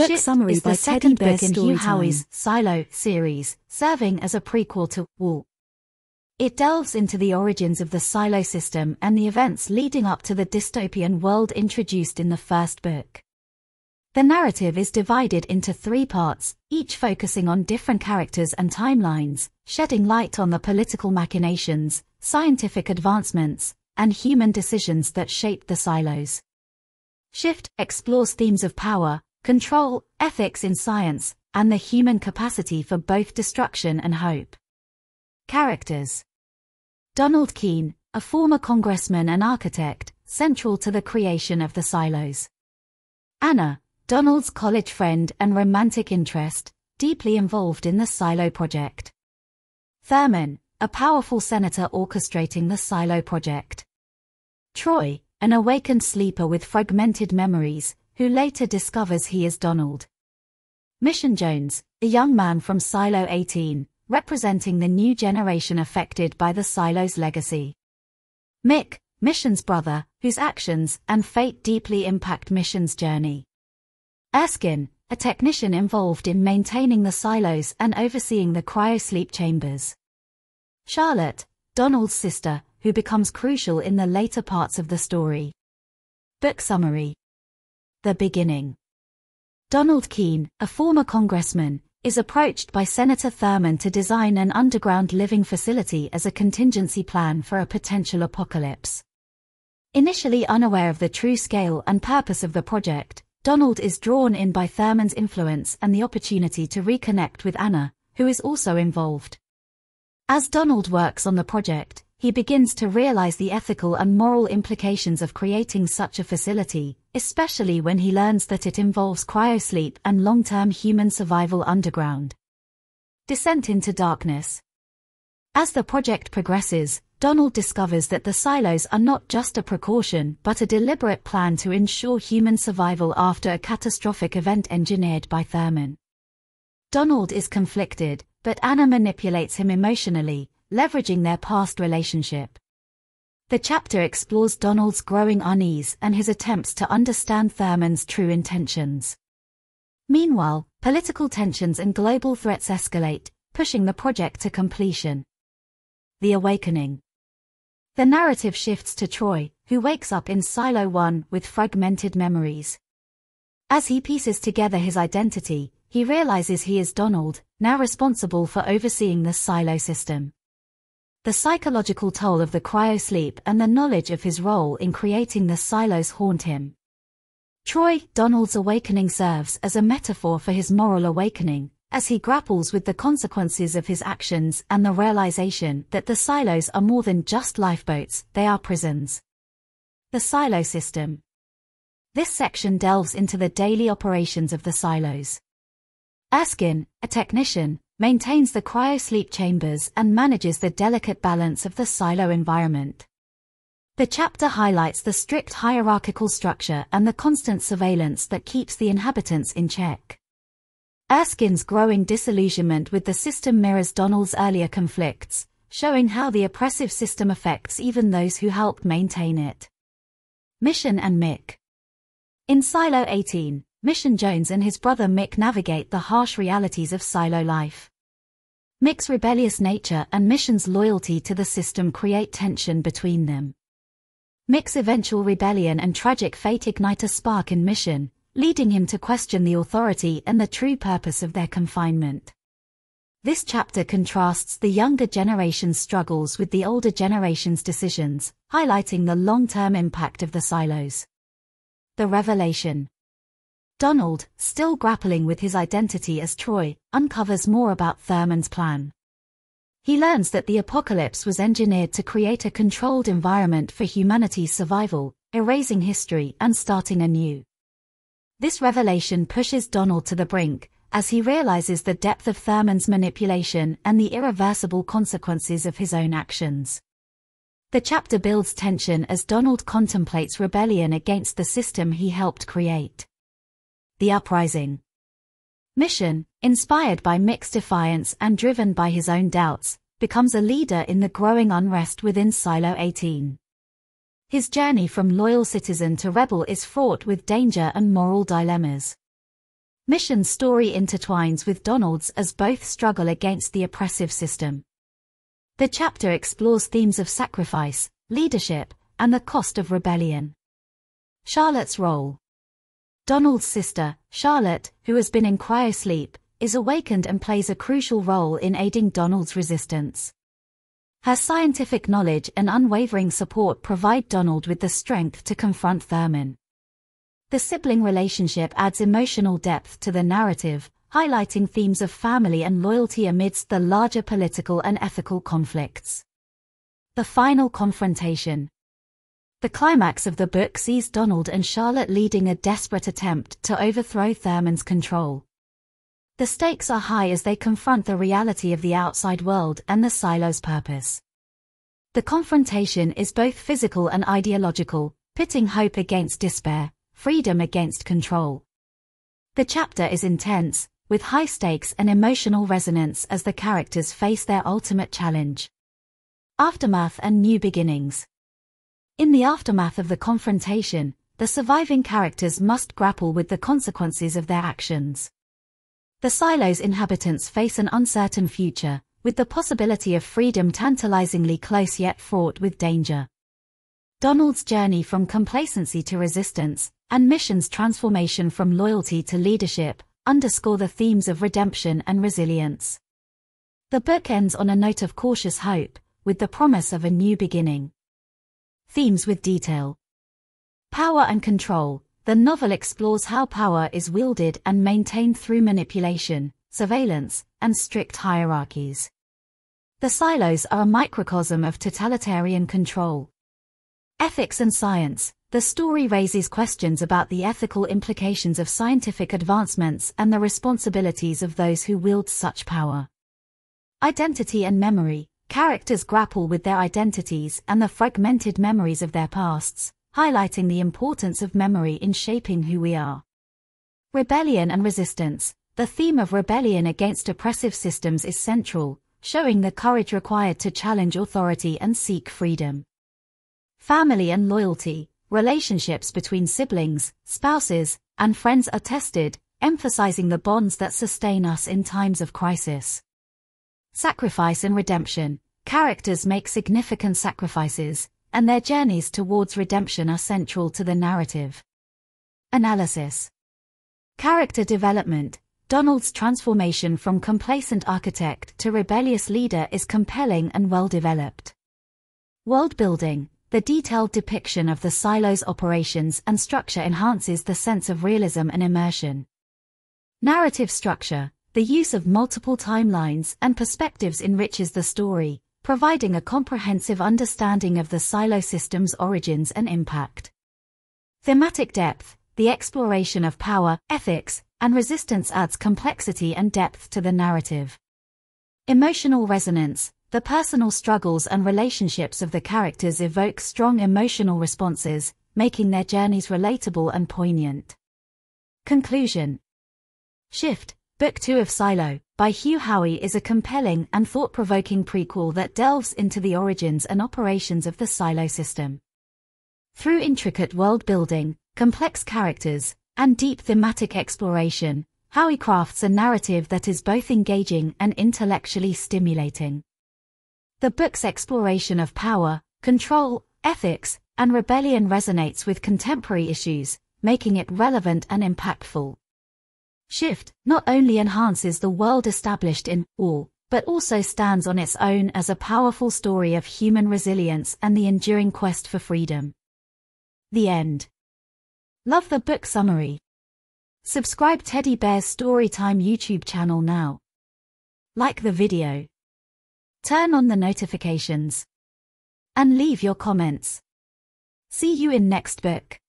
Book Shift summary is by the second Bear book in Hugh. Howey's Silo series, serving as a prequel to Wool. It delves into the origins of the Silo system and the events leading up to the dystopian world introduced in the first book. The narrative is divided into three parts, each focusing on different characters and timelines, shedding light on the political machinations, scientific advancements, and human decisions that shaped the silos. Shift explores themes of power, control, ethics in science, and the human capacity for both destruction and hope. Characters Donald Keene, a former congressman and architect, central to the creation of the silos. Anna, Donald's college friend and romantic interest, deeply involved in the silo project. Thurman, a powerful senator orchestrating the silo project. Troy, an awakened sleeper with fragmented memories, who later discovers he is Donald. Mission Jones, a young man from Silo 18, representing the new generation affected by the Silo's legacy. Mick, Mission's brother, whose actions and fate deeply impact Mission's journey. Erskine, a technician involved in maintaining the silos and overseeing the cryosleep chambers. Charlotte, Donald's sister, who becomes crucial in the later parts of the story. Book summary The beginning. Donald Keene, a former congressman, is approached by Senator Thurman to design an underground living facility as a contingency plan for a potential apocalypse. Initially unaware of the true scale and purpose of the project, Donald is drawn in by Thurman's influence and the opportunity to reconnect with Anna, who is also involved. As Donald works on the project, he begins to realize the ethical and moral implications of creating such a facility, especially when he learns that it involves cryosleep and long-term human survival underground. Descent into darkness. As the project progresses, Donald discovers that the silos are not just a precaution but a deliberate plan to ensure human survival after a catastrophic event engineered by Thurman. Donald is conflicted, but Anna manipulates him emotionally, leveraging their past relationship. The chapter explores Donald's growing unease and his attempts to understand Thurman's true intentions. Meanwhile, political tensions and global threats escalate, pushing the project to completion. The Awakening. The narrative shifts to Troy, who wakes up in Silo 1 with fragmented memories. As he pieces together his identity, he realizes he is Donald, now responsible for overseeing the silo system. The psychological toll of the cryosleep and the knowledge of his role in creating the silos haunt him. Troy, Donald's awakening serves as a metaphor for his moral awakening, as he grapples with the consequences of his actions and the realization that the silos are more than just lifeboats, they are prisons. The silo system. This section delves into the daily operations of the silos. Erskine, a technician, maintains the cryosleep chambers and manages the delicate balance of the silo environment. The chapter highlights the strict hierarchical structure and the constant surveillance that keeps the inhabitants in check. Erskine's growing disillusionment with the system mirrors Donald's earlier conflicts, showing how the oppressive system affects even those who help maintain it. Mission and Mick In Silo 18, Mission Jones and his brother Mick navigate the harsh realities of silo life. Mick's rebellious nature and Mission's loyalty to the system create tension between them. Mick's eventual rebellion and tragic fate ignite a spark in Mission, leading him to question the authority and the true purpose of their confinement. This chapter contrasts the younger generation's struggles with the older generation's decisions, highlighting the long-term impact of the silos. The Revelation Donald, still grappling with his identity as Troy, uncovers more about Thurman's plan. He learns that the apocalypse was engineered to create a controlled environment for humanity's survival, erasing history and starting anew. This revelation pushes Donald to the brink, as he realizes the depth of Thurman's manipulation and the irreversible consequences of his own actions. The chapter builds tension as Donald contemplates rebellion against the system he helped create. The Uprising Mission, inspired by Mick's defiance and driven by his own doubts, becomes a leader in the growing unrest within Silo 18. His journey from loyal citizen to rebel is fraught with danger and moral dilemmas. Mission's story intertwines with Donald's as both struggle against the oppressive system. The chapter explores themes of sacrifice, leadership, and the cost of rebellion. Charlotte's role. Donald's sister, Charlotte, who has been in cryosleep, is awakened and plays a crucial role in aiding Donald's resistance. Her scientific knowledge and unwavering support provide Donald with the strength to confront Thurman. The sibling relationship adds emotional depth to the narrative, highlighting themes of family and loyalty amidst the larger political and ethical conflicts. The final confrontation. The climax of the book sees Donald and Charlotte leading a desperate attempt to overthrow Thurman's control. The stakes are high as they confront the reality of the outside world and the silo's purpose. The confrontation is both physical and ideological, pitting hope against despair, freedom against control. The chapter is intense, with high stakes and emotional resonance as the characters face their ultimate challenge. Aftermath and New Beginnings In the aftermath of the confrontation, the surviving characters must grapple with the consequences of their actions. The silo's inhabitants face an uncertain future, with the possibility of freedom tantalizingly close yet fraught with danger. Donald's journey from complacency to resistance, and Mission's transformation from loyalty to leadership, underscore the themes of redemption and resilience. The book ends on a note of cautious hope, with the promise of a new beginning. Themes with detail. Power and control, the novel explores how power is wielded and maintained through manipulation, surveillance, and strict hierarchies. The silos are a microcosm of totalitarian control. Ethics and science. The story raises questions about the ethical implications of scientific advancements and the responsibilities of those who wield such power. Identity and memory. Characters grapple with their identities and the fragmented memories of their pasts, highlighting the importance of memory in shaping who we are. Rebellion and resistance. The theme of rebellion against oppressive systems is central, showing the courage required to challenge authority and seek freedom. Family and loyalty. Relationships between siblings, spouses, and friends are tested, emphasizing the bonds that sustain us in times of crisis. Sacrifice and redemption. Characters make significant sacrifices, and their journeys towards redemption are central to the narrative. Analysis Character development Donald's transformation from complacent architect to rebellious leader is compelling and well developed. World building The detailed depiction of the silo's operations and structure enhances the sense of realism and immersion. Narrative structure The use of multiple timelines and perspectives enriches the story, providing a comprehensive understanding of the silo system's origins and impact. Thematic depth, the exploration of power, ethics, and resistance adds complexity and depth to the narrative. Emotional resonance, the personal struggles and relationships of the characters evoke strong emotional responses, making their journeys relatable and poignant. Conclusion Shift, Book 2 of Silo, by Hugh Howey is a compelling and thought-provoking prequel that delves into the origins and operations of the Silo system. Through intricate world building, complex characters, and deep thematic exploration, Howey crafts a narrative that is both engaging and intellectually stimulating. The book's exploration of power, control, ethics, and rebellion resonates with contemporary issues, making it relevant and impactful. Shift not only enhances the world established in Wool, but also stands on its own as a powerful story of human resilience and the enduring quest for freedom. The end. Love the book summary. Subscribe Teddy Bear's Storytime YouTube channel now. Like the video. Turn on the notifications. And leave your comments. See you in next book.